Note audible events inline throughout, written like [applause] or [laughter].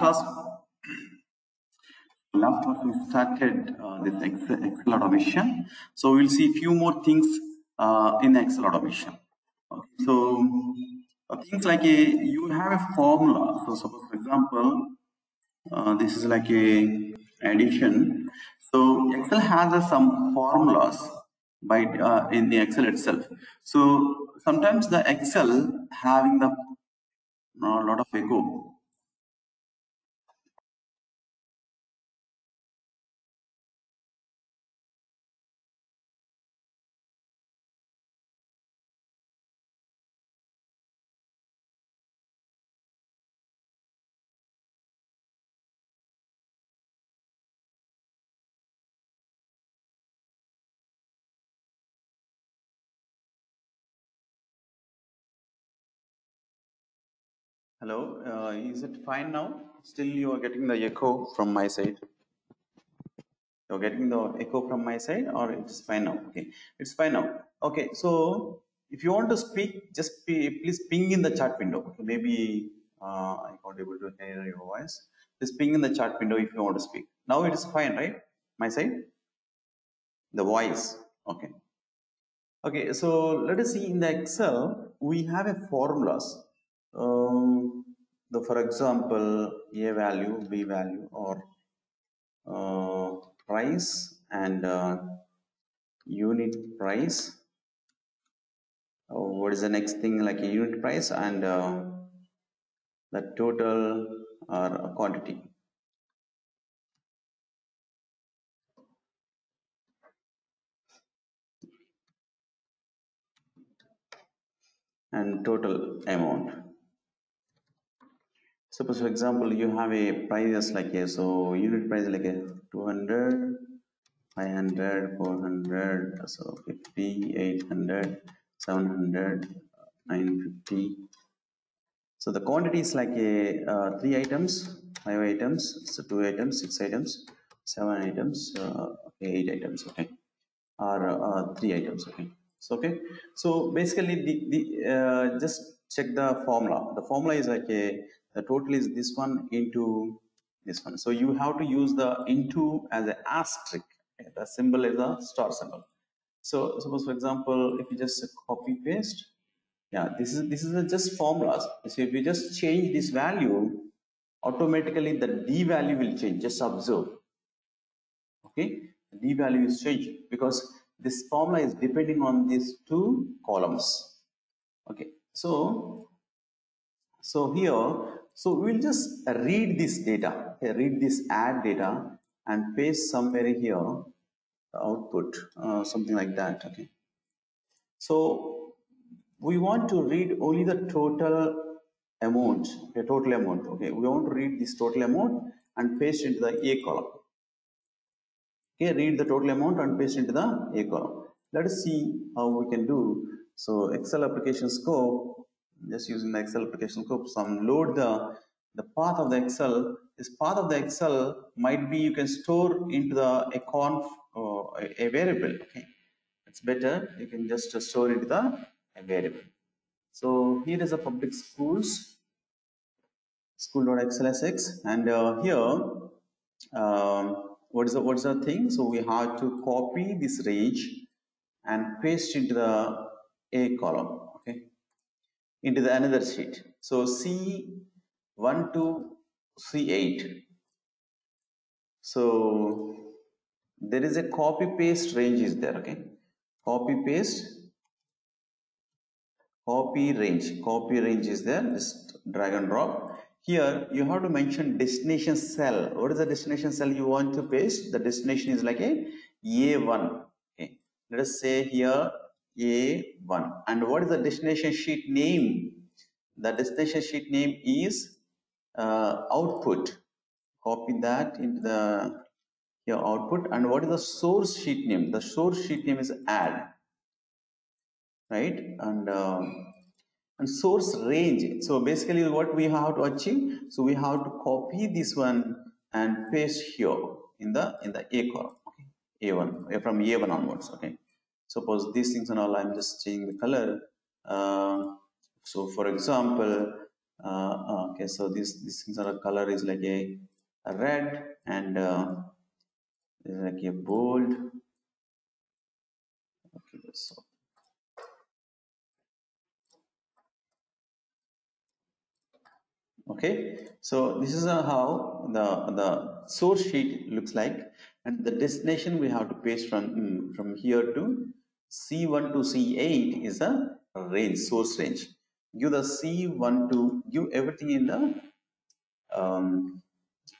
class last class we started uh, this Excel, automation. So we'll see a few more things uh, in Excel automation. Okay. So uh, things like a you have a formula. So suppose for example, uh, this is like a addition. So Excel has uh, some formulas by uh, in the Excel itself. So sometimes the Excel having the a lot of echo Hello, uh, is it fine now? Still you are getting the echo from my side. You're getting the echo from my side or it's fine now? Okay, it's fine now. Okay, so if you want to speak, just please ping in the chat window. Okay, maybe uh, I can't able to hear your voice. Just ping in the chat window if you want to speak. Now it is fine, right? My side? The voice. Okay. Okay, so let us see in the Excel, we have a formulas. Um, the, for example, A value, B value, or uh, price and uh, unit price. Uh, what is the next thing like a unit price and uh, the total or quantity. and total amount. Suppose for example, you have a prices like a, so unit price like a 200, 500, 400, so 50, 800, 700, 950. So the quantity is like a uh, three items, five items, so two items, six items, seven items, uh, okay, eight items, okay, or uh, three items, okay. So okay, so basically the the uh, just check the formula. The formula is like a the total is this one into this one. So you have to use the into as an asterisk. Okay? The symbol is a star symbol. So suppose for example, if you just copy paste, yeah, this is this is a just formulas. So if you just change this value, automatically the d value will change. Just observe. Okay, the d value is changing because this formula is depending on these two columns. Okay, so so here so we'll just read this data, okay, read this add data and paste somewhere here output, uh, something like that. Okay. So we want to read only the total amount, the total amount. Okay, we want to read this total amount and paste into the A column. Okay, read the total amount and paste into the A column. Let us see how we can do. So Excel application scope just using the Excel application scope, some load the, the path of the Excel. This path of the Excel might be you can store into the a conf or a, a variable. Okay, it's better you can just store into the a variable. So here is a public schools school.xlsx and uh, here um, what is the what is the thing? So we have to copy this range and paste into the a column into the another sheet. So C1 to C8. So there is a copy paste range is there, okay? Copy paste, copy range, copy range is there, just drag and drop. Here you have to mention destination cell. What is the destination cell you want to paste? The destination is like a A1. Okay. Let us say here a1. And what is the destination sheet name? The destination sheet name is uh, output. Copy that into the your output. And what is the source sheet name? The source sheet name is add. Right? And um, and source range. So basically what we have to achieve, so we have to copy this one and paste here in the in the A column. Okay. A1 from A1 onwards. Okay suppose these things and all i'm just changing the color. Uh, so for example uh, okay so this this sort of color is like a, a red and uh, is like a bold. Okay so okay so this is uh, how the the source sheet looks like. And the destination we have to paste from mm, from here to c1 to c8 is a range source range. Give the c1 to give everything in the um,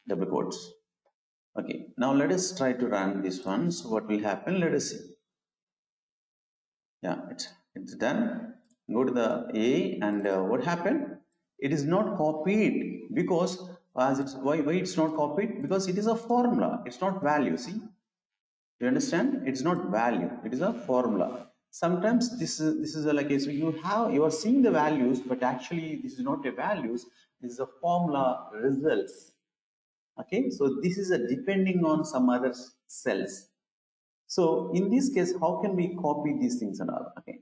double quotes. Okay now let us try to run this one. So what will happen? Let us see. Yeah it's it's done. Go to the a and uh, what happened? It is not copied because as it's why why it's not copied? Because it is a formula. It's not value. See you understand? It's not value. It is a formula. Sometimes this is this is a, like a, so you have you are seeing the values but actually this is not a values. This is a formula results. Okay? So this is a depending on some other cells. So in this case how can we copy these things and all? Okay?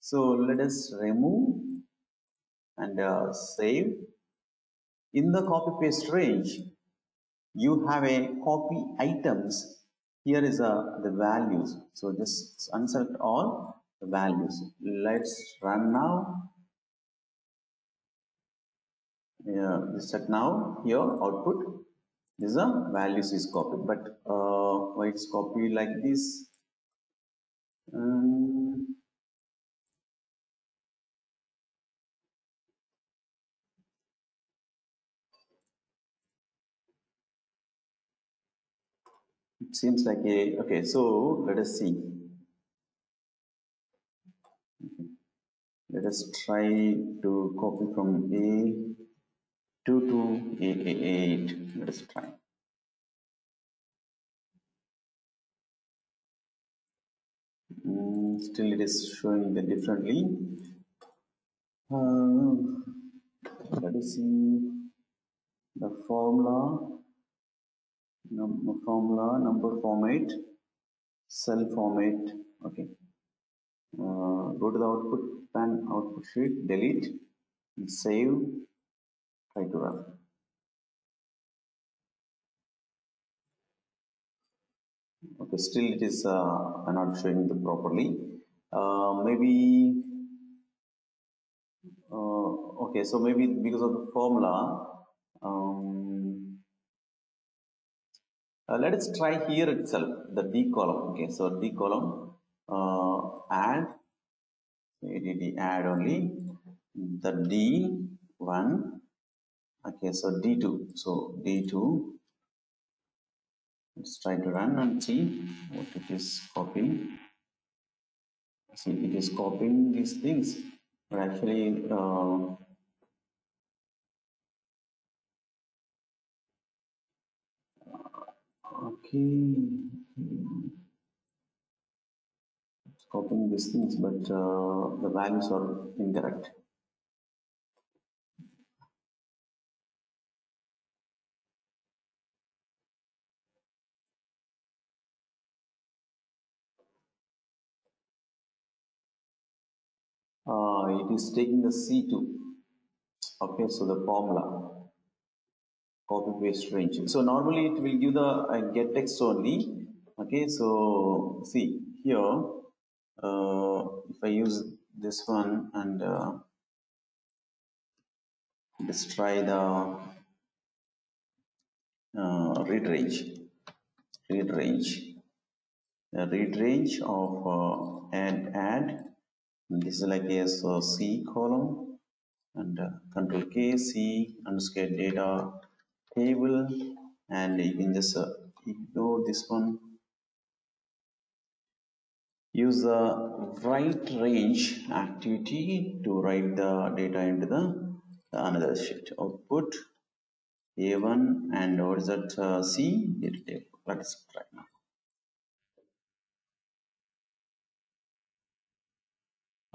So let us remove and uh, save. In the copy paste range you have a copy items here is uh, the values. So just unselect all the values. Let's run now. Yeah just now. Here output. This is a values is copied but uh, why it's copied like this? Um, it seems like a okay so let us see. Let us try to copy from a 2 to a, a 8 let us try. Mm, still it is showing the differently. Uh, let us see the formula number formula number format cell format okay. Uh, go to the output pan output sheet delete and save try to run. Okay still it is uh, not showing the properly. Uh, maybe uh, okay so maybe because of the formula um, uh, let us try here itself the d column okay? So d column uh, add add add only the d1 okay? So d2 so d2 let's try to run and see what it is copying. See it is copying these things but actually uh, okay. It's copying these things but uh, the values are incorrect. Uh, it is taking the C2 okay so the formula copy paste range. So normally it will give the uh, get text only. Okay so see here uh, if I use this one and uh, let's try the uh, read range. Read range. The read range of uh, add add. And this is like a so C column. And uh, control K C underscore data table and you can just uh, ignore this one. Use the write range activity to write the data into the, the another sheet. Output a1 and what is that uh, c? Table let's try now.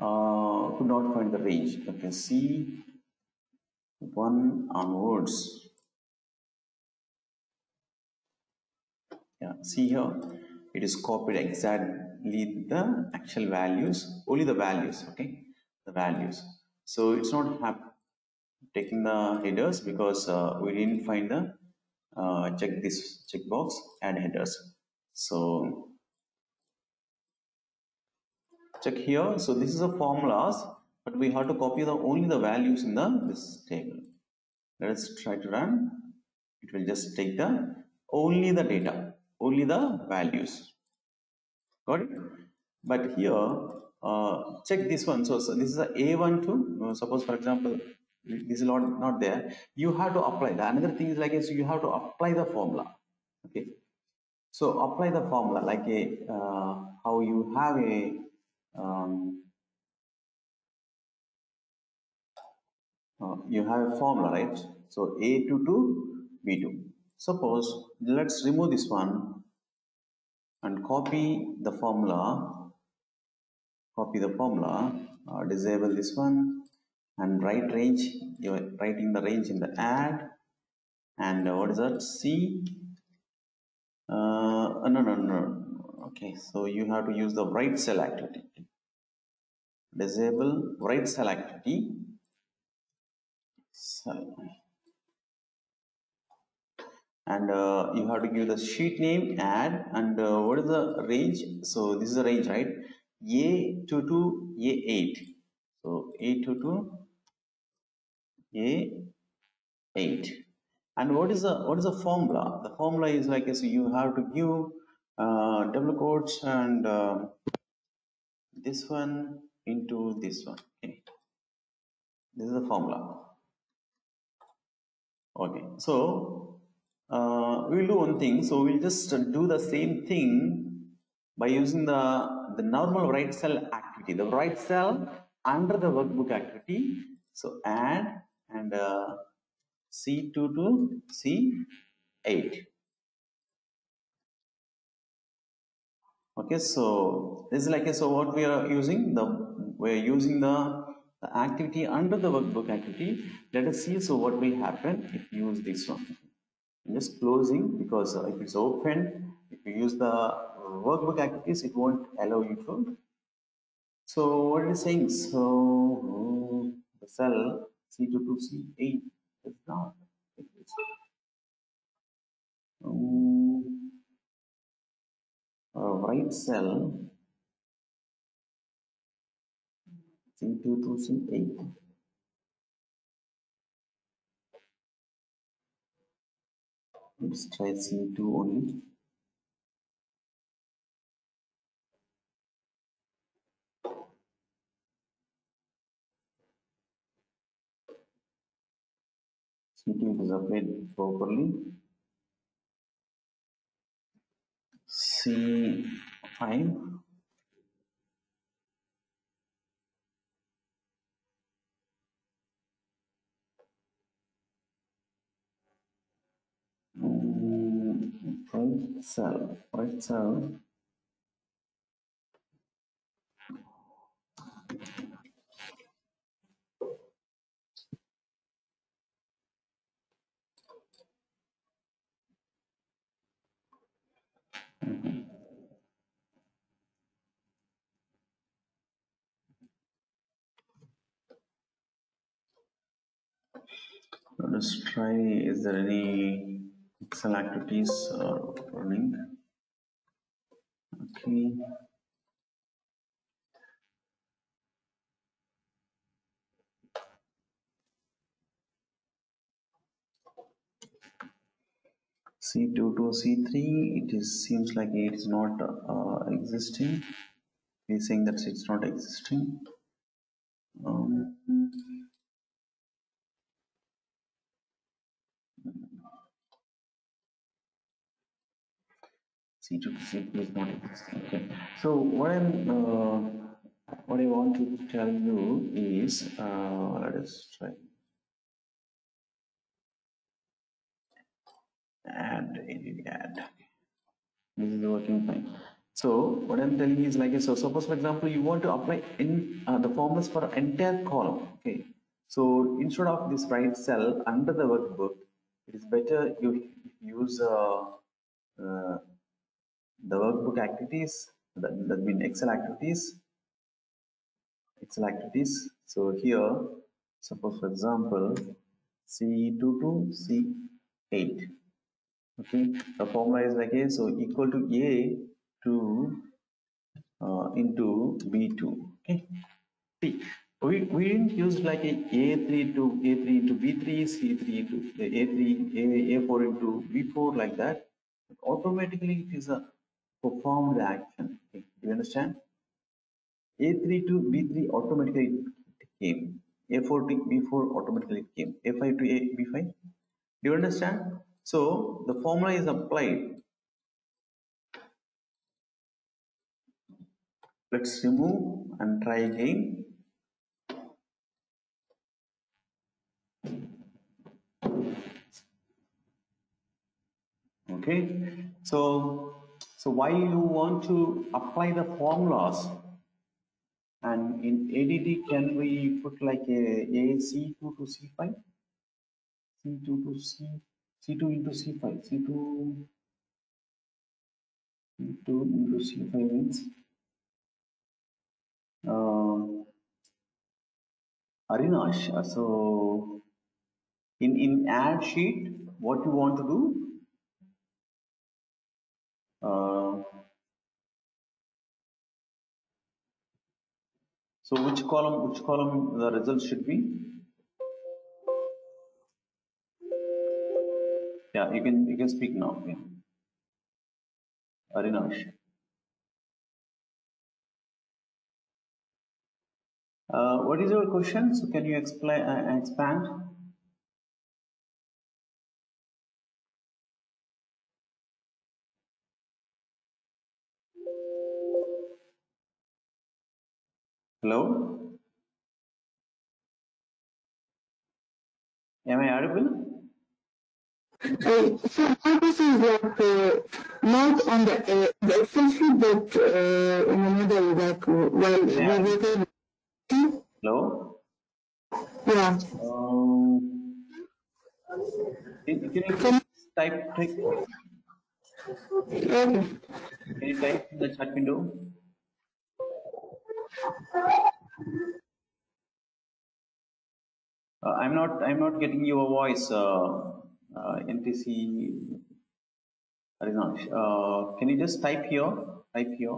Uh, could not find the range. Okay c one onwards yeah. See here it is copied exactly the actual values only the values okay? The values. So it's not taking the headers because uh, we didn't find the uh, check this checkbox add headers. So check here. So this is a formulas but we have to copy the only the values in the this table. Let us try to run. It will just take the only the data only the values. Got it? But here uh, check this one. So, so this is a a1 to uh, suppose for example this is not not there. You have to apply. The another thing is like is you have to apply the formula. Okay? So apply the formula like a uh, how you have a um, uh, you have a formula right? So a2 to b2 suppose let's remove this one and copy the formula. Copy the formula. Uh, disable this one and write range you're writing the range in the add. And uh, what is that? C. Uh, no, no no. Okay so you have to use the write cell activity disable write cell activity cell. And uh, you have to give the sheet name add and uh, what is the range? So this is the range right? A2 to a8 so a2 to a8 and what is the what is the formula? The formula is like so you have to give uh, double quotes and uh, this one into this one. Okay. This is the formula. Okay. So uh, we'll do one thing. So we'll just do the same thing by using the the normal write cell activity. The write cell under the workbook activity. So add and uh, c2 to c8 okay so this is like a, so what we are using the we are using the, the activity under the workbook activity. Let us see so what will happen if you use this one just closing because uh, if it's open if you use the workbook activities it won't allow you to. So what it is saying so the cell c2 to c8 is not um, uh, write cell c2 to c8 let's try c2 only C2 is applied properly. C5 write cell, write cell. Let us try, is there any Excel activities are running? Okay. C2 to C3, it is seems like it is not uh, existing. He's saying that it's not existing. Um, C2 to C3 is not existing. Okay. So what I'm uh, what I want to tell you is uh, let us try add add. This is working fine. So what I'm telling you is like so. Suppose for example you want to apply in uh, the formulas for entire column. Okay. So instead of this write cell under the workbook, it is better you use uh, uh, the workbook activities that, that mean Excel activities Excel activities. So here suppose for example C2 to C8 okay the formula is like a so equal to A to uh, into B2 okay. See we, we didn't use like a A3 to A3 into B3 C3 to A3 A, A4 into B4 like that. Automatically it is a performed action. Okay. do you understand? A3 to B3 automatically came. A4 to B4 automatically came. A5 to A, B5 do you understand? So the formula is applied. Let's remove and try again. Okay. So so why you want to apply the formulas? And in ADD can we put like a, a C2 to C5 C2 to C C2 into C5 C2 C2 into C5 means um, Avinash. Uh, so in in add sheet what you want to do? Uh, so which column which column the result should be? Yeah you can you can speak now yeah. Avinash uh, what is your question? So can you explain uh, expand hello? Am I audible? Uh, so question is like uh, not on the uh, Excel but uh, in another like uh, Yeah. we will hello? Yeah. um, can, can you Can, type type? Okay. can you type in the chat window Uh, I'm not. I'm not getting your voice. Uh, uh, NTC Avinash. Uh, can you just type here? Type here.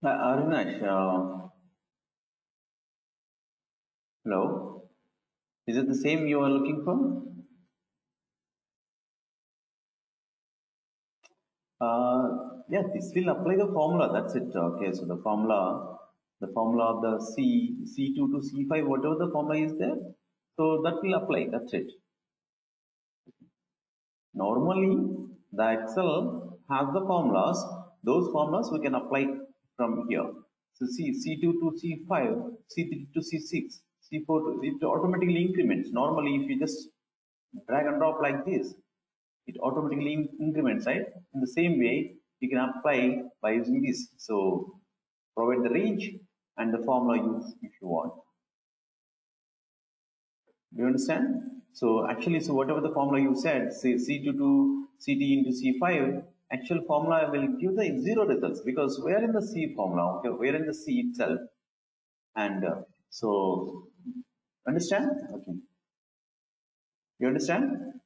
Uh, Avinash. Uh, hello. Is it the same you are looking for? Uh, yeah, this will apply the formula. That's it. Okay, so the formula, the formula of the C, C2 to C5, whatever the formula is there, so that will apply. That's it. Normally, the Excel has the formulas. Those formulas we can apply from here. So C, C2 to C5, C3 to C6, C4 to, it automatically increments. Normally, if you just drag and drop like this, it automatically in- increments, right? In the same way, you can apply by using this. So provide the range and the formula use if you want. Do you understand? So actually, so whatever the formula you said, say C2 to CT into C5, actual formula will give the zero results because we are in the C formula, okay, we are in the C itself. And uh, so, understand? Okay. You understand?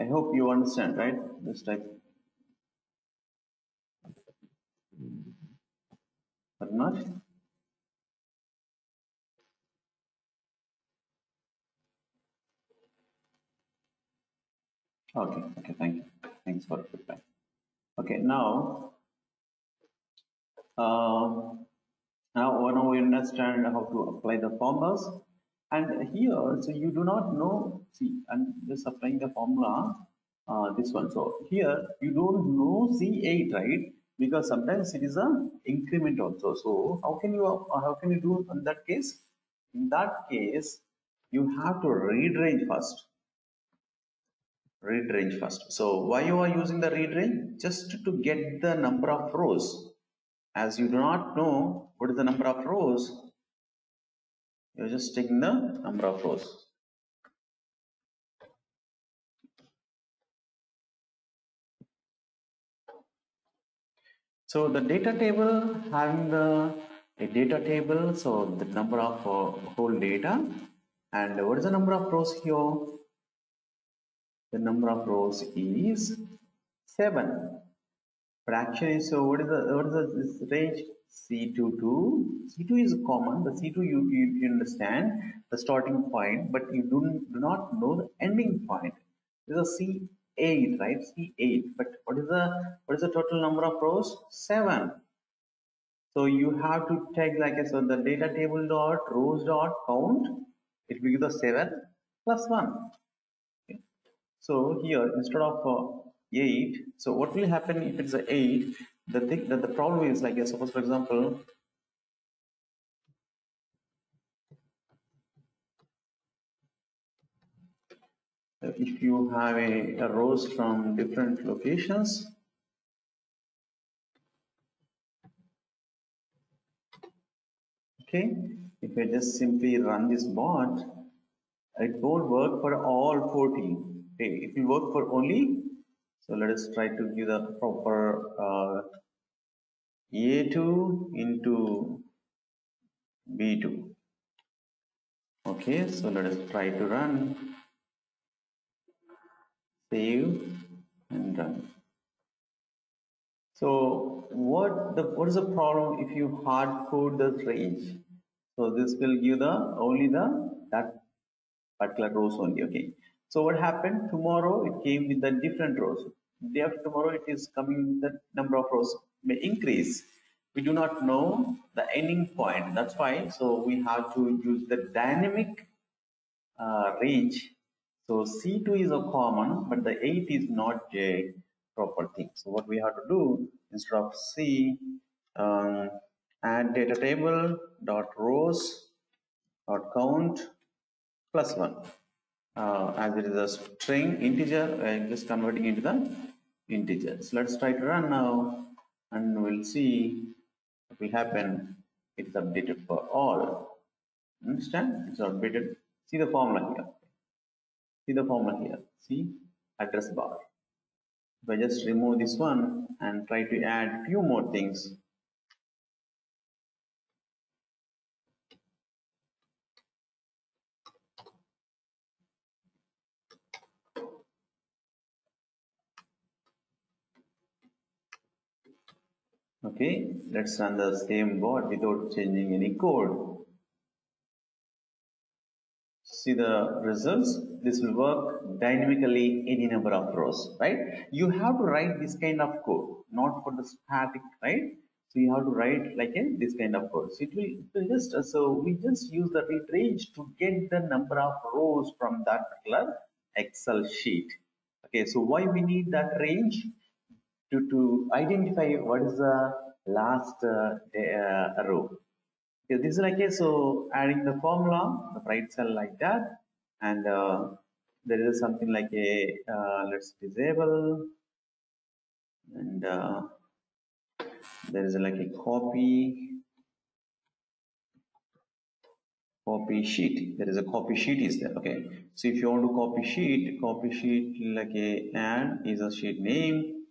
I hope you understand, right? This type. But not? Okay, okay, thank you. Thanks for the feedback. Okay, now, um, now, now we understand how to apply the formulas. And here, so you do not know, see, I'm just applying the formula, uh, this one. So here, you don't know C8, right? Because sometimes it is a increment also. So how can you, uh, how can you do in that case? In that case, you have to read range first read range first. So why you are using the read range? Just to get the number of rows. As you do not know what is the number of rows, you're just taking the number of rows. So the data table having the a data table, so the number of uh, whole data and what is the number of rows here? The number of rows is 7 but actually so what is the what is the range c2 to c2 is common the c2 you, you, you understand the starting point but you do, do not know the ending point. This is a c8 right? C8 but what is the what is the total number of rows? 7 so you have to take like I said, the data table dot rows dot count it will give the 7 plus 1 so here instead of uh, 8, so what will happen if it's a 8? The thing that the problem is like suppose for example, if you have a, a rows from different locations, okay, if I just simply run this bot, it won't work for all 14 it will work for only so let us try to give the proper uh, a2 into b2 okay so let us try to run. Save and run. So what the what is the problem if you hard code the range? So this will give the only the that particular rows only okay so what happened? Tomorrow it came with the different rows. Day after tomorrow it is coming the number of rows may increase. We do not know the ending point. That's why. So we have to use the dynamic uh, range. So C2 is a common, but the 8 is not a proper thing. So what we have to do instead of C, um, add data table dot rows dot count plus one uh, as it is a string integer I'm just converting into the integer so let's try to run now and we'll see what will happen. It's updated for all. Understand? It's updated. See the formula here. See the formula here. See? Address bar. If I just remove this one and try to add few more things okay let's run the same bot without changing any code. See the results? This will work dynamically any number of rows right? You have to write this kind of code not for the static right? So you have to write like a this kind of code. So it will, it will just so we just use the read range to get the number of rows from that particular excel sheet. Okay so why we need that range to, to identify what is the last uh, uh, row. Okay, this is like a, so adding the formula, the write cell like that, and uh, there is something like a, let's disable, and there is like a copy copy sheet. There is a copy sheet is there okay. So if you want to copy sheet copy sheet like a add is a sheet name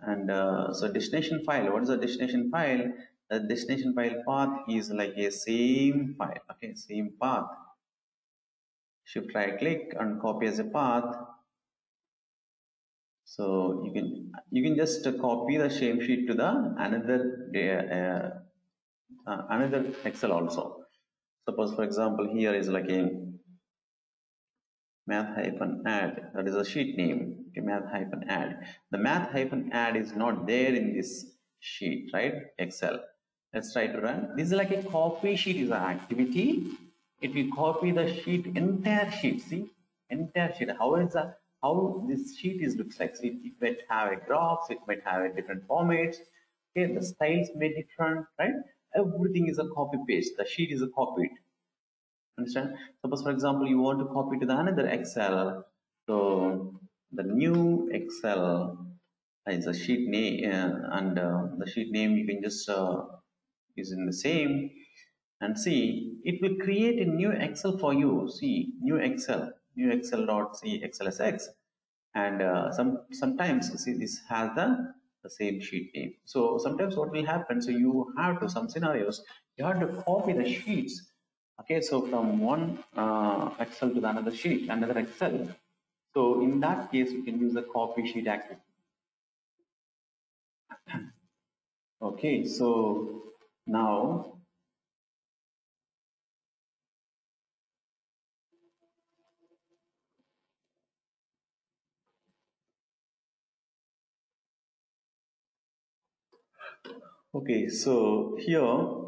and uh, so destination file what is the destination file? The destination file path is like a same file okay same path. Shift right click and copy as a path. So you can you can just copy the same sheet to the another uh, uh, another excel also. Suppose for example here is like a math hyphen add that is a sheet name okay, math hyphen add. The math hyphen add is not there in this sheet right? Excel. Let's try to run. This is like a copy sheet is an activity. It will copy the sheet entire sheet see? Entire sheet. How is that how this sheet is looks like? See it might have a graphs it might have a different formats. Okay the styles may different right? Everything is a copy paste the sheet is a copied understand? Suppose for example you want to copy to the another excel. So the new excel is a sheet name uh, and uh, the sheet name you can just uh, is in the same. And see it will create a new excel for you. See new excel new excel dot c xlsx and uh, some sometimes see this has the the same sheet name. So sometimes what will happen so you have to some scenarios you have to copy the sheets okay so from one uh, excel to the another sheet another excel. So in that case you can use the copy sheet activity. [clears throat] Okay so now okay so here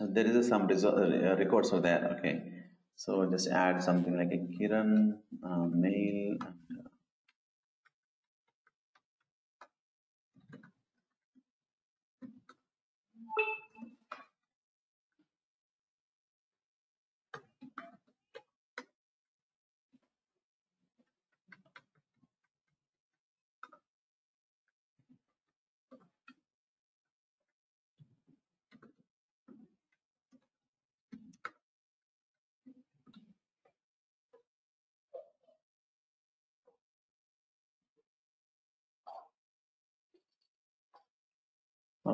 there is some result, uh, records are there okay. So just add something like a kiran uh, mail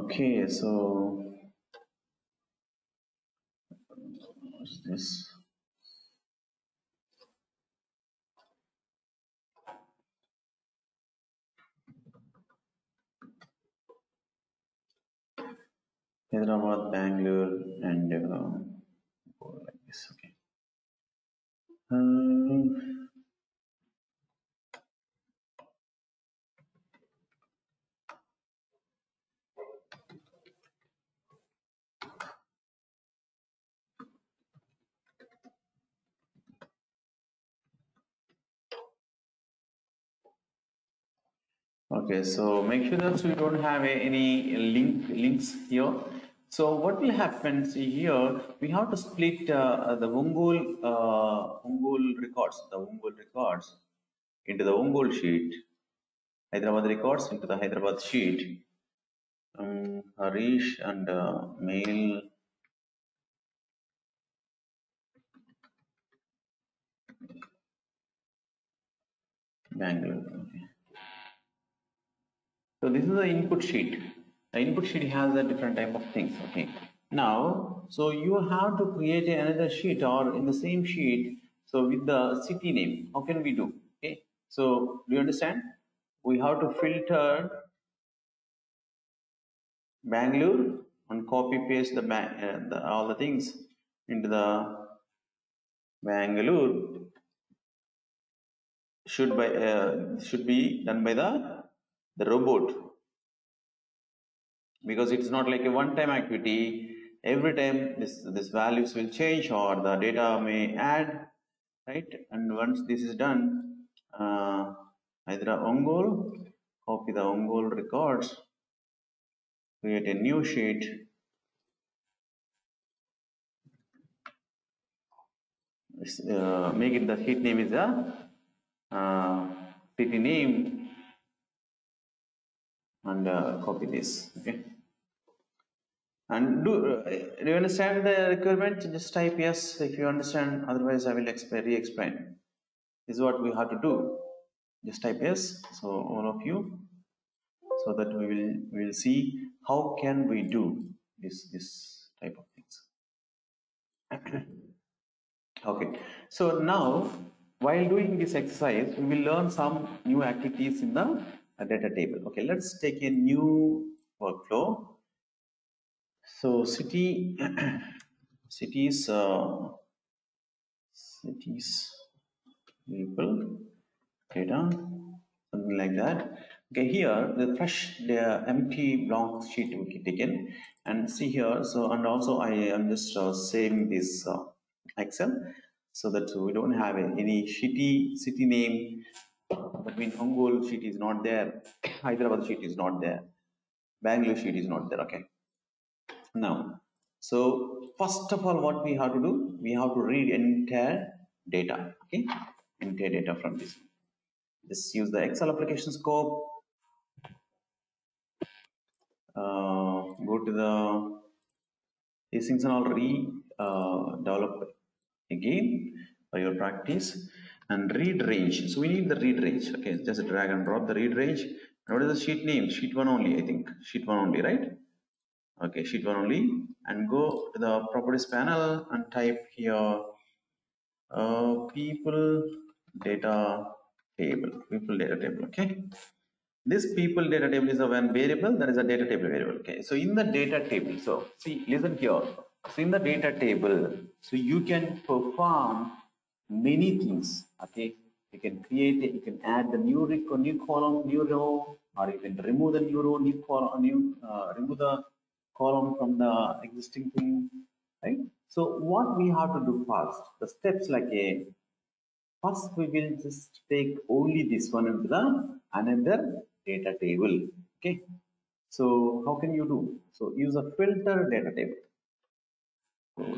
okay so what's this Hyderabad, Bangalore, and uh, like this. Okay. Um, Okay, so make sure that you don't have any link links here. So what will happen here? We have to split uh, the Ongole uh, records, the Ongole records into the Ongole sheet, Hyderabad records into the Hyderabad sheet. Um, Harish and uh, mail. Bangalore. So this is the input sheet. The input sheet has a different type of things. Okay. Now, so you have to create another sheet or in the same sheet. So with the city name, how can we do? Okay. So do you understand? We have to filter Bangalore and copy paste the, uh, the all the things into the Bangalore should by uh, should be done by the the robot. Because it's not like a one time activity. Every time this this values will change or the data may add right? And once this is done uh, either Ongole copy the Ongole records create a new sheet. Uh, make it the sheet name is a uh, name and uh, copy this okay? And do, do you understand the requirement? Just type yes if you understand otherwise i will explain re-explain. This is what we have to do. Just type yes so all of you so that we will we will see how can we do this this type of things. [clears throat] Okay so now while doing this exercise we will learn some new activities in the uh, data table. Okay let's take a new workflow. So city [clears throat] cities uh, cities people data something like that. Okay here the fresh the empty blank sheet we can taken. And see here so and also i am just uh, saving this uh, excel so that we don't have any shitty city name that means sheet is not there hyderabad sheet is not there bangalore sheet is not there okay? Now so first of all what we have to do we have to read entire data okay? Entire data from this. Just use the excel application scope. Uh, go to the these things all re uh, develop again for your practice and read range. So we need the read range. Okay just drag and drop the read range. And what is the sheet name? Sheet one only i think. Sheet one only right? Okay sheet one only. And go to the properties panel and type here uh, people data table. People data table okay? This people data table is a one variable. That is a data table variable okay? So in the data table so see listen here. So in the data table so you can perform many things okay you can create it you can add the new rec- new column new row or you can remove the new row new column new uh, remove the column from the existing thing right so what we have to do first the steps like a First, we will just take only this one into the another data table. Okay. So how can you do? So use a filter data table.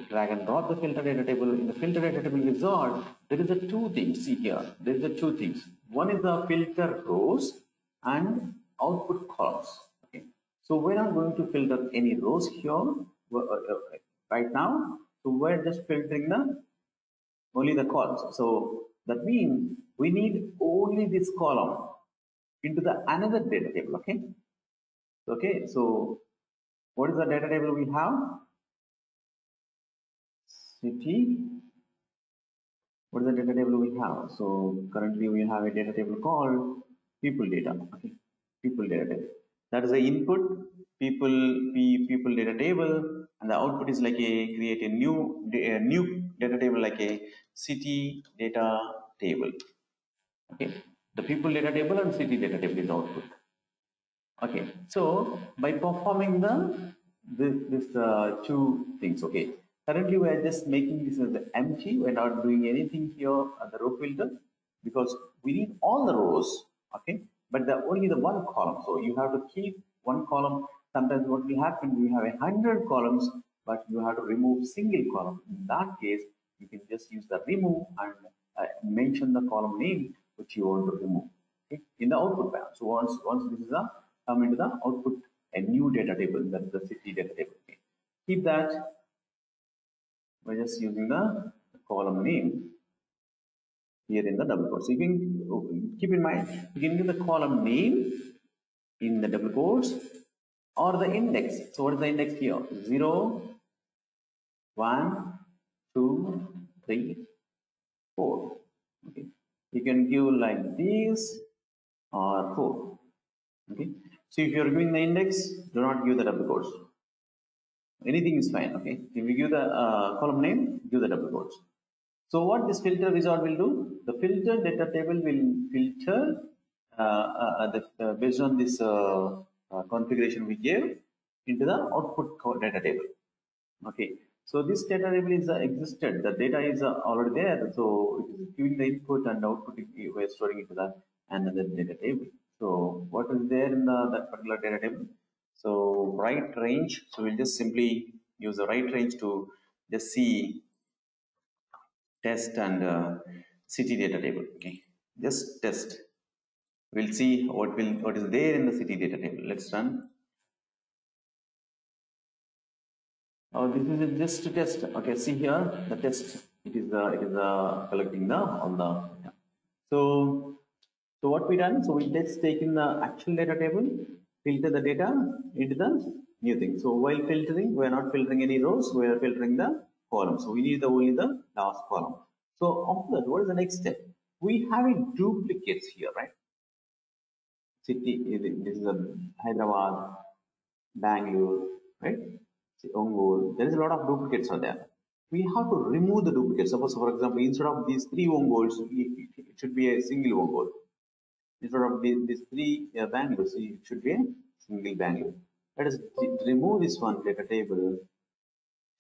Drag and drop the filter data table. In the filter data table wizard, there is a two things. See here, there is a two things. One is the filter rows and output columns. Okay. So we're not going to filter any rows here uh, uh, right now. So we're just filtering the only the columns. So that means we need only this column into the another data table. Okay. Okay. So what is the data table we have? City. What is the data table we have? So currently we have a data table called people data. Okay. People data table. That is the input people p people data table and the output is like a create a new a new data table like a city data table okay the people data table and city data table is output okay so by performing the this, this uh, two things okay currently we are just making this as empty we're not doing anything here at the row filter because we need all the rows okay? But the only the one column. So you have to keep one column. Sometimes what will happen we have a hundred columns but you have to remove single column. In that case you can just use the remove and uh, mention the column name which you want to remove okay, in the output panel. So once once this is a come into the output a new data table that is the city data table. Okay. Keep that by just using the column name here in the double quotes. You can keep in mind you can give the column name in the double quotes or the index. So what is the index here? Zero, one, two, three, four. Okay. You can give like this or four. Okay. So if you're giving the index, do not give the double quotes. Anything is fine. Okay. If we give the uh, column name, give the double quotes. So what this filter wizard will do? The filter data table will filter uh, uh, the, uh, based on this uh, uh, configuration we gave into the output data table. Okay. So this data table is existed. The data is already there. So it is giving the input and output. We are storing into the another data table. So what is there in the, that particular data table? So write range. So we'll just simply use the right range to just see test and uh, city data table. Okay, just test We'll see what will what is there in the city data table. Let's run. Oh, this is a just a test. Okay, see here the test. It is uh, it is uh, collecting the on the. Yeah. So so what we done? So we just taken the actual data table, filter the data into the new thing. So while filtering, we are not filtering any rows. We are filtering the columns. So we need the only the last column. So after that, what is the next step? We have a duplicates here, right? City. This is a Hyderabad, Bangalore, right? Ongole, there is a lot of duplicates are there. We have to remove the duplicates. Suppose, for example, instead of these three Ongoles, it should be a single Ongole. Instead of these three uh, Bangalores, it should be a single Bangalore. Let us remove this one data table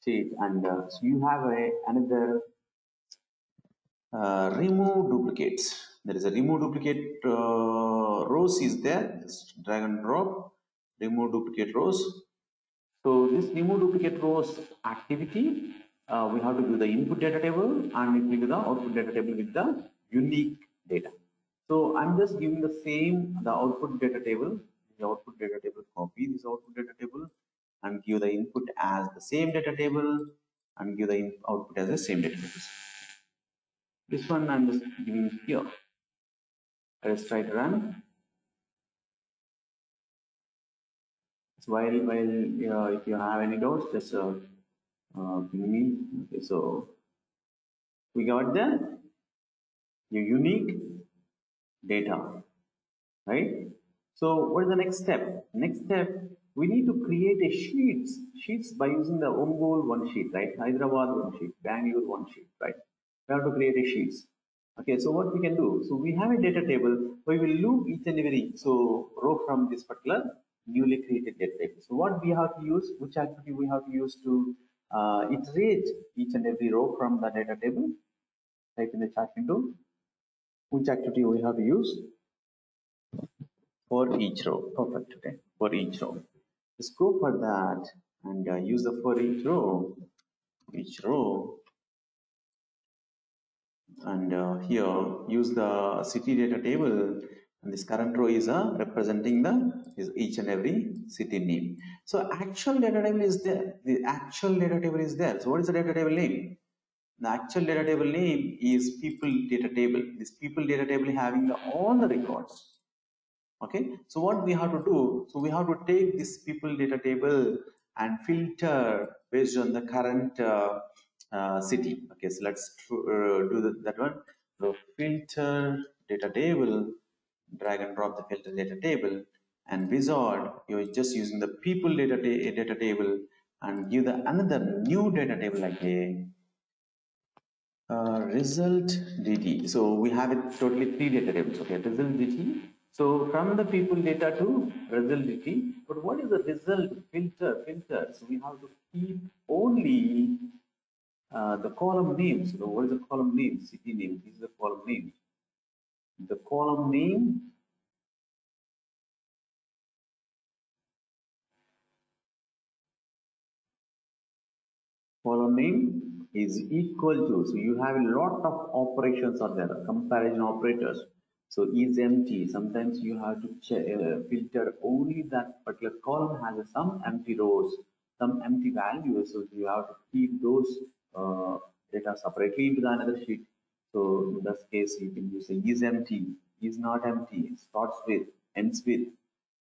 sheet and uh, so you have a another uh, remove duplicates. There is a remove duplicate uh, rows is there. Just drag and drop, remove duplicate rows so this remove duplicate rows activity, uh, we have to do the input data table and it will do the output data table with the unique data. So I'm just giving the same, the output data table, the output data table, copy this output data table and give the input as the same data table and give the output as the same data table. This one I'm just giving here. Let's try to run. So while while uh, if you have any doubts just uh, uh, me okay so we got the unique data right? So what is the next step? Next step we need to create a sheets sheets by using the Ongole one sheet right? Hyderabad one sheet Bangalore one sheet right? We have to create a sheets. Okay so what we can do? So we have a data table. We will loop each and every so row from this particular newly created data table. So what we have to use, which activity we have to use to uh, iterate each and every row from the data table. Type in the chat window. Which activity we have to use for each row. Perfect. Okay. For each row. Just go for that and uh, use the for each row. Each row. And uh, here use the city data table and this current row is uh, representing the is each and every city name so actual data table is there the actual data table is there so what is the data table name the actual data table name is people data table. This people data table having the, all the records. Okay? So what we have to do so we have to take this people data table and filter based on the current uh, uh, city. Okay? So let's uh, do the, that one. So filter data table drag and drop the filter data table and wizard you're just using the people data, ta data table and give the another new data table like a uh, result dt so we have it totally three data tables okay? Result dt so from the people data to result dt but what is the result filter filter so we have to keep only uh, the column names. So what is the column name? City name. This is the column name. The column name column name is equal to so you have a lot of operations are there comparison operators. So is empty. Sometimes you have to uh, filter only that particular column has some empty rows some empty values. So you have to keep those uh, data separately into the another sheet. So in this case, you can use is empty, is not empty, starts with, ends with,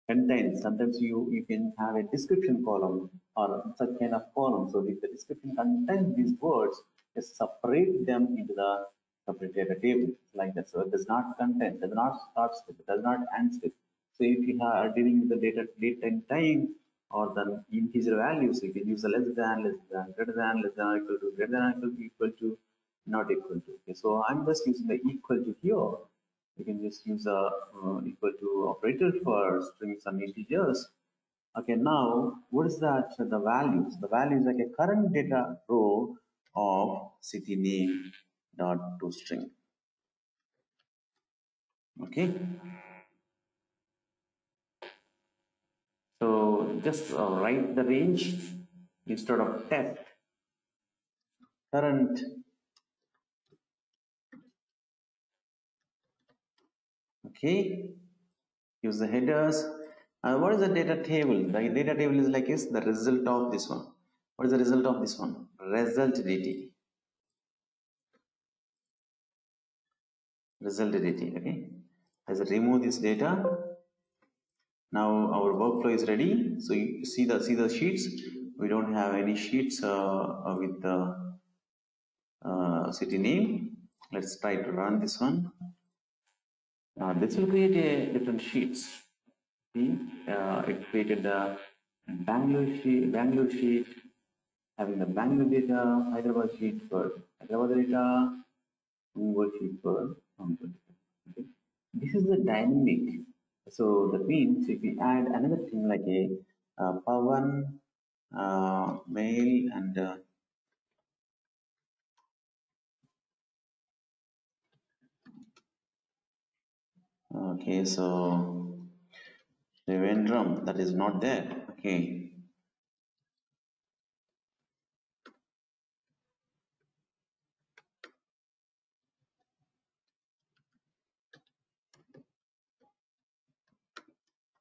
contains. Sometimes you, you can have a description column or such kind of column. So if the description contains these words, just separate them into the separate data table like that. So it does not contain, does not starts with, does not ends with. So if you are dealing with the data date and time or the integer values, you can use a less than, less than, greater than, less than, equal to, greater than, equal to, equal to, not equal to. Okay, so I'm just using the equal to here. You can just use a uh, equal to operator for strings and integers. Okay, now what is that? The values. The value is like a current data row of city name dot to string. Okay. So just uh, write the range instead of test current okay use the headers. Uh, what is the data table? The data table is like is the result of this one. What is the result of this one? Result DT. Result DT. Okay. As I remove this data, now our workflow is ready. So you see the see the sheets. We don't have any sheets uh, with the uh, city name. Let's try to run this one. Uh, this will create a different sheets. See, uh, it created the Bangalore sheet, Bangalore sheet, having the Bangalore data, Hyderabad sheet for Hyderabad data, Mumbai sheet for Mumbai. Okay. This is the dynamic. So that means if we add another thing like a uh, Pavan, uh, mail, and uh, okay, so Trivandrum that is not there. Okay,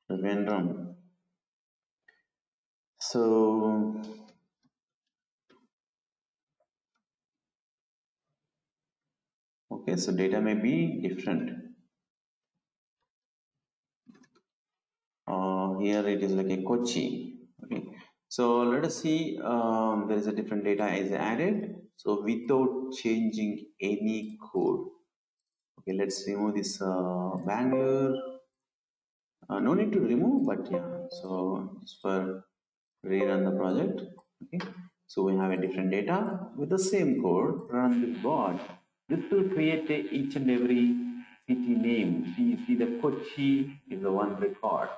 Trivandrum. So okay, so data may be different. Uh, here it is like a Kochi. Okay, so let us see. Um, there is a different data is added. So without changing any code. Okay, let's remove this uh, Bangalore. Uh, no need to remove, but yeah. So it's for rerun the project. Okay, so we have a different data with the same code. Run this bot. This will create each and every city name. See, see the Kochi is the one record.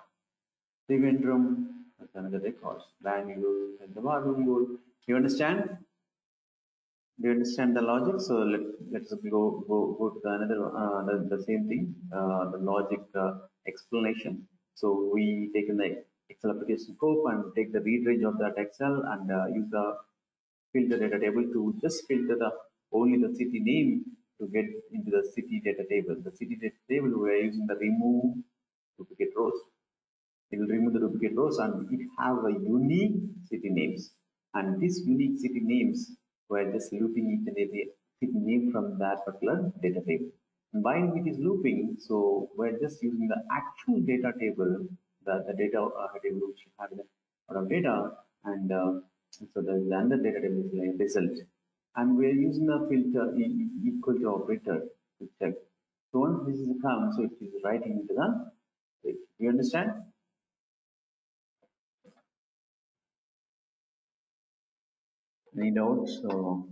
Trivandrum, that's another record. Bangalore, Hyderabad. You understand? Do you understand the logic? So let let's go go go to the another uh, the, the same thing, uh, the logic uh, explanation. So we take in the Excel application scope and take the read range of that Excel and uh, use the filter data table to just filter the only the city name to get into the city data table. The city data table we are using the remove duplicate rows. It will remove the duplicate rows and it have a unique city names. And these unique city names we're just looping each and every city name from that particular data table. And while it is looping, so we're just using the actual data table, the, the data uh, table which have in lot of data, and uh, so the, the under data table is like result. And we're using the filter equal to operator to check. So once this is come, so it is writing into the page. You understand? Any doubts? So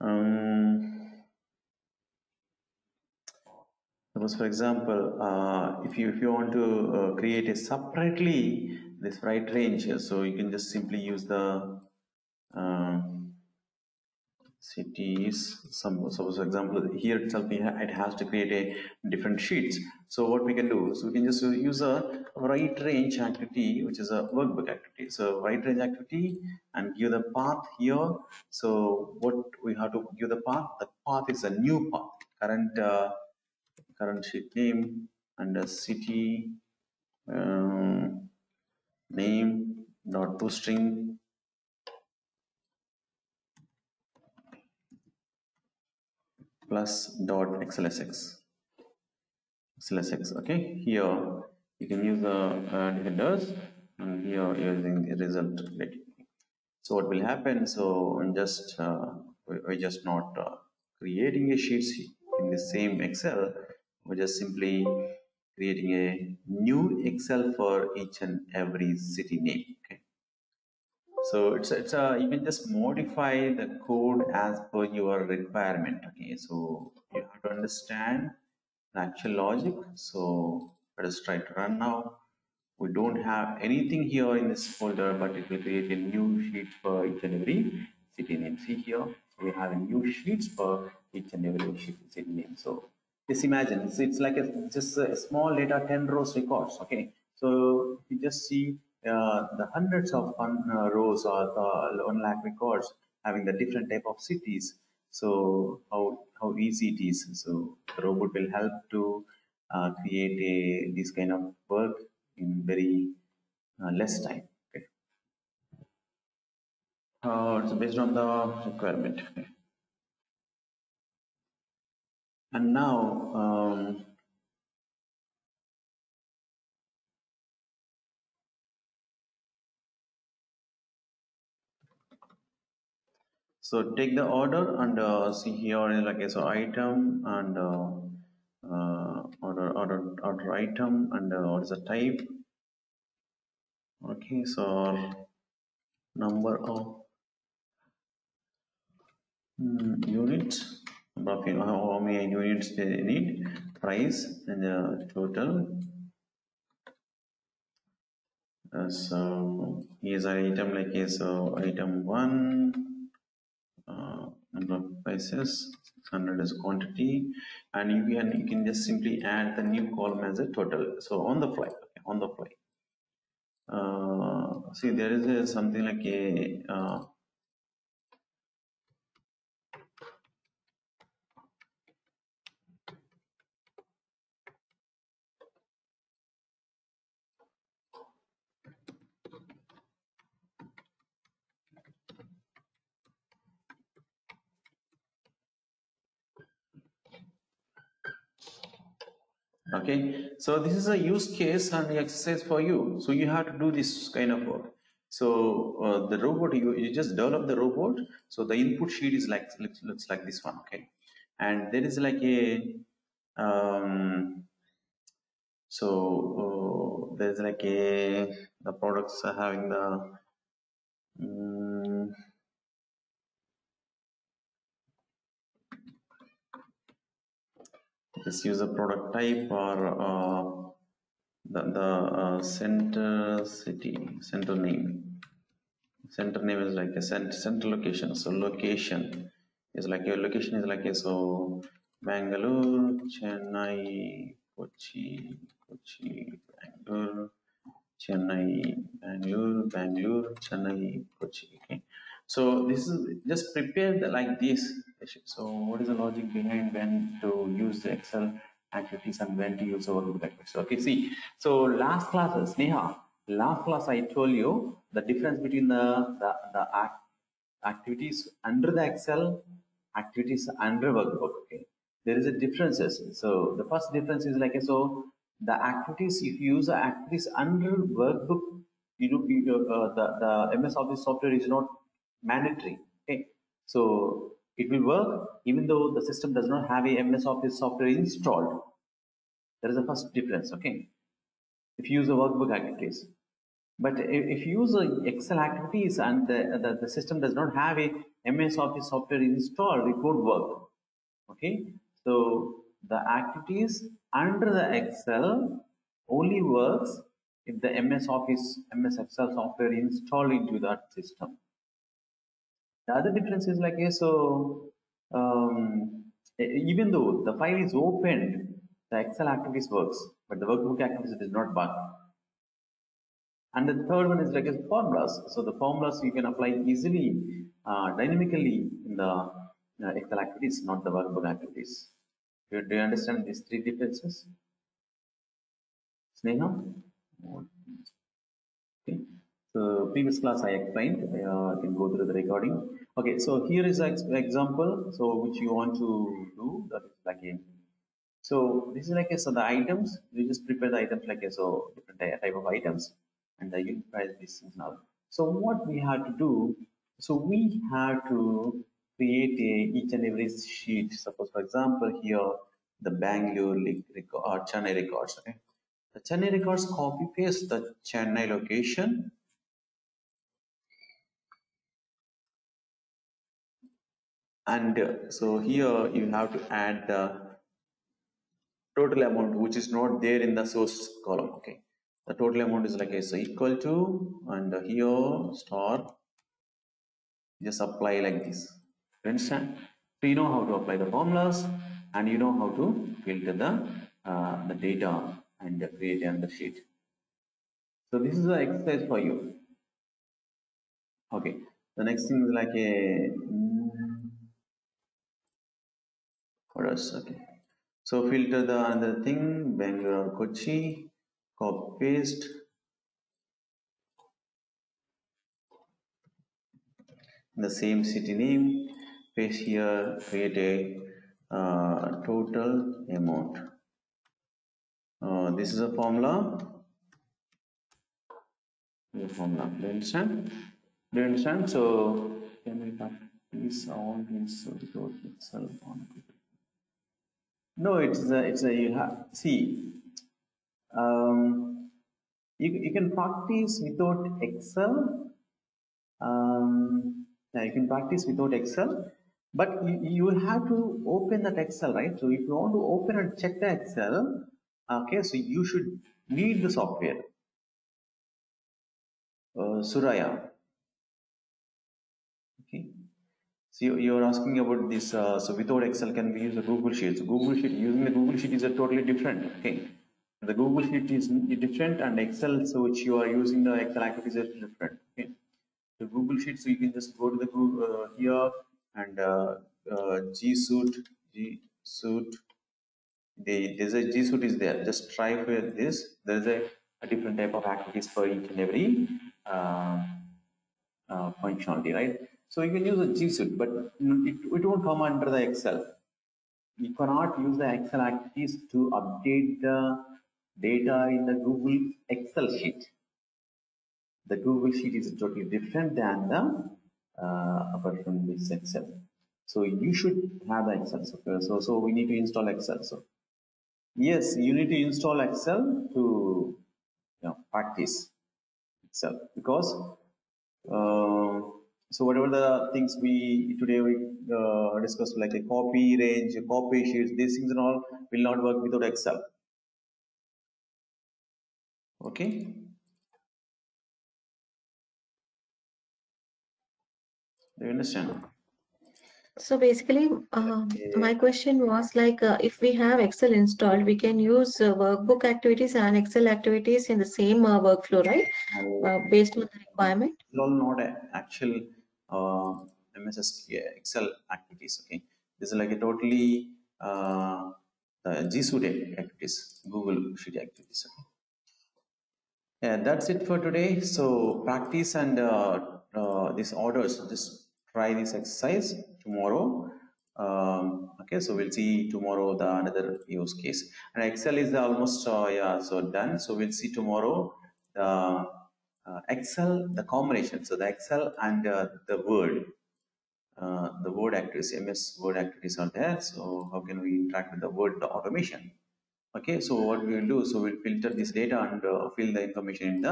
um, for example, uh, if you if you want to uh, create a separately this write range, so you can just simply use the uh, cities. Some suppose for example here itself it has to create a different sheets. So what we can do? So we can just use a write range activity which is a workbook activity. So write range activity and give the path here. So what we have to give the path? The path is a new path. Current uh, current sheet name and a city um, name dot toString plus dot xlsx xlsx okay. Here you can use the uh, headers and here using the result so what will happen? So I'm just uh, we, we're just not uh, creating a sheet in the same excel. We're just simply creating a new excel for each and every city name so it's it's a you can just modify the code as per your requirement. Okay, so you have to understand the actual logic. So let us try to run now. We don't have anything here in this folder, but it will create a new sheet for each and every city name. See here, we have a new sheets for each and every city name. So just imagine it's, it's like a just a small data 10 rows records. Okay, so you just see the hundreds of one uh, rows or uh, one lakh records having the different type of cities. So how, how easy it is. So the robot will help to uh, create a, this kind of work in very uh, less time. Okay. Uh, it's based on the requirement. And now, um, so take the order and uh, see here like so item and uh, uh, order order order item and uh, what is the type. Okay, so number of mm, units, how many units they need, price and the total. Uh, so here's an item like a so item one, uh, number of prices, 600 is quantity, and you can you can just simply add the new column as a total. So on the fly, okay, on the fly. Uh, see there is a, something like a uh, okay? So this is a use case and the exercise for you. So you have to do this kind of work. So uh, the robot you, you just develop the robot. So the input sheet is like looks, looks like this one okay? And there is like a um, so uh, there's like a the products are having the mm, just use a product type or uh, the, the uh, center city center name. Center name is like a cent, center location. So location is like your location is like a so bangalore chennai kochi kochi bangalore chennai bangalore bangalore chennai kochi okay. So this is just prepared like this so what is the logic behind when to use the excel activities and when to use the workbook okay see so last classes neha last class i told you the difference between the the, the act, activities under the excel activities under workbook okay? There is a differences. So the first difference is like so the activities if you use the activities under workbook you know you, uh, the the ms office software is not mandatory okay? So it will work even though the system does not have a ms office software installed. There is a first difference okay? If you use the workbook activities but if you use excel activities and the, the, the system does not have a ms office software installed it won't work okay? So the activities under the excel only works if the ms office ms excel software installed into that system the other difference is like, yeah, so um, even though the file is opened, the Excel activities works, but the workbook activities does not work. And the third one is like a formulas. So the formulas you can apply easily, uh, dynamically in the uh, Excel activities, not the workbook activities. Do, do you understand these three differences? Sneha? Okay. So previous class I explained, uh, you can go through the recording. Okay, so here is an example, so which you want to do, that is like a, so this is like a, so the items, we just prepare the items like a, so different type of items, and the unit price this is now. So what we have to do, so we have to create a each and every sheet, suppose for example here, the Bangalore record, or Chennai records, okay. The Chennai records copy paste the Chennai location and uh, so here you have to add the total amount which is not there in the source column okay? The total amount is like a so equal to and here star just apply like this. You understand? So you know how to apply the formulas and you know how to filter the uh, the data and create another sheet. So this is the exercise for you. Okay The next thing is like a mm, for us. Okay. So filter the another thing, Bangalore or Kochi, copy paste. The same city name, paste here, create a uh, total amount. Uh, this is a formula. The formula. Do you understand? Do you understand? So can we practice all these without itself on no, it's a, it's a, you have, see, um, you, you can practice without Excel. Um, yeah, you can practice without Excel, but you, you have to open that Excel, right? So if you want to open and check the Excel, okay, so you should need the software. Uh, Suraya. Okay. So you, you're asking about this, uh, so without Excel can we use the Google Sheet? So Google Sheet, using the Google Sheet is a totally different, okay. The Google Sheet is different and Excel, so which you are using the Excel activities is different, okay. The Google Sheet, so you can just go to the Google uh, here and uh, uh, G Suite, G Suite, the, there's a G Suite is there. Just try for this. There's a, a different type of activities for each and every uh, uh, functionality, right? So you can use a G Suite, but it, it won't come under the Excel. You cannot use the Excel activities to update the data in the Google Excel sheet. The Google sheet is totally different than the uh, apart from this Excel. So you should have the Excel. So, so, so we need to install Excel. So yes, you need to install Excel to you know, practice Excel because uh, so whatever the things we today we uh, discussed like a copy range, copy sheets, these things and all will not work without Excel. Okay. Do you understand? So basically, um, my question was like, uh, if we have Excel installed, we can use uh, workbook activities and Excel activities in the same uh, workflow, right? Uh, based on the requirement. No, not actual uh, MSS Excel activities. Okay, this is like a totally uh, the G Suite activities, Google Sheet activities. Okay. Yeah, that's it for today. So practice and uh, uh, these orders. Just try this exercise tomorrow. Um, okay, so we'll see tomorrow the another use case. And Excel is almost uh, yeah so done. So we'll see tomorrow uh, Excel the combination. So the Excel and uh, the Word. Uh, the word activities, MS word activities are there. So how can we interact with the word the automation? Okay, so what we will do, so we'll filter this data and uh, fill the information in the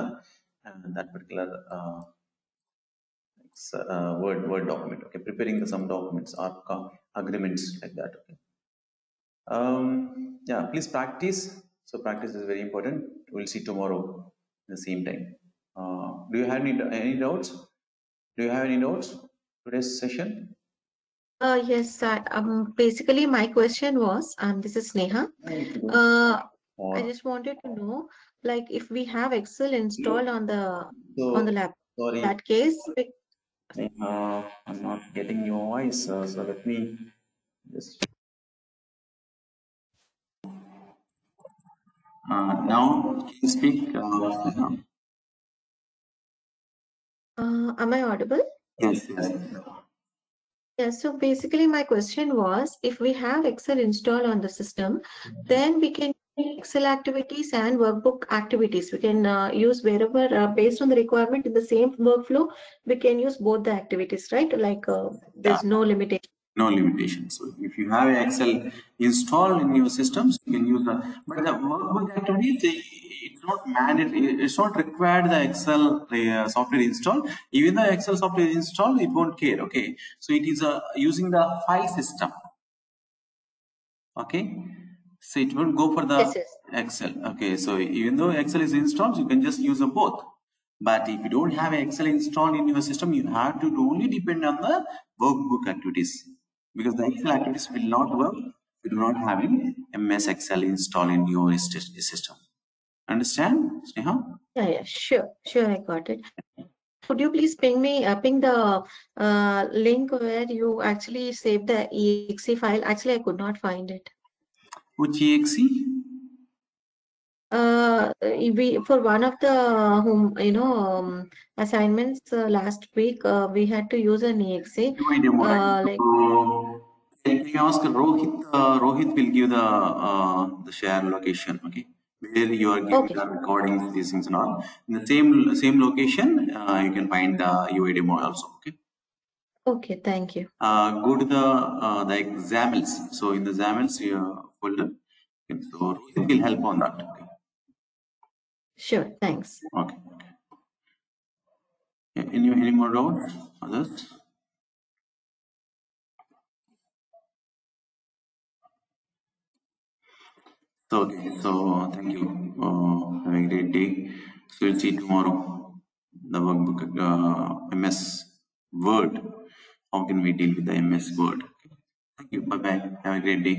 uh, that particular uh, word word document. Okay, preparing the some documents or agreements like that. Okay. Um, yeah, please practice. So practice is very important. We'll see tomorrow the same time. Uh, do you have any any doubts? Do you have any doubts today's session? Uh, yes, I, um, basically my question was, um, this is Neha. Uh, Or, I just wanted to know, like, if we have Excel installed on the so, on the lap, sorry, that case, we- uh, I'm not getting your voice, uh, so let me just. Uh, now, can you speak? Uh, uh, am I audible? yes, yes. So basically my question was, if we have Excel installed on the system, then we can Excel activities and workbook activities. We can uh, use wherever, uh, based on the requirement in the same workflow, we can use both the activities, right? Like, uh, there's no limitation. No limitation. So if you have Excel installed in your systems, you can use the, but the workbook activities, it's not mandatory, it's not required the Excel uh, software installed. Even the Excel software is installed, it won't care, okay? So it is uh, using the file system. Okay? So it won't go for the. Excel. Okay, so even though Excel is installed, you can just use them both. But if you don't have Excel installed in your system, you have to only depend on the workbook activities because the Excel activities will not work if you do not have MS Excel installed in your system. Understand, Sneha? Yeah, yeah, sure, sure, I got it. could you please ping me, uh, ping the uh, link where you actually saved the exe file? Actually, I could not find it. Which exe? Uh, we for one of the home, you know, um, assignments uh, last week, uh, we had to use an exe. UI demo, right? Uh, like- So, can you ask Rohit? Uh, Rohit will give the uh, the share location, okay? Where you are giving Okay. the recordings, these things and all. In the same same location, uh, you can find the UI demo also, okay? Okay, thank you. Uh, go to the uh, the examples. So in the examples uh, folder, okay, so Rohit will help on that. Okay. Sure, thanks. Okay. Any any more doubts? Others? So okay. So thank you. Uh, have a great day. So we'll see tomorrow. The workbook, uh, MS Word. How can we deal with the MS Word? Thank you. Bye bye. Have a great day.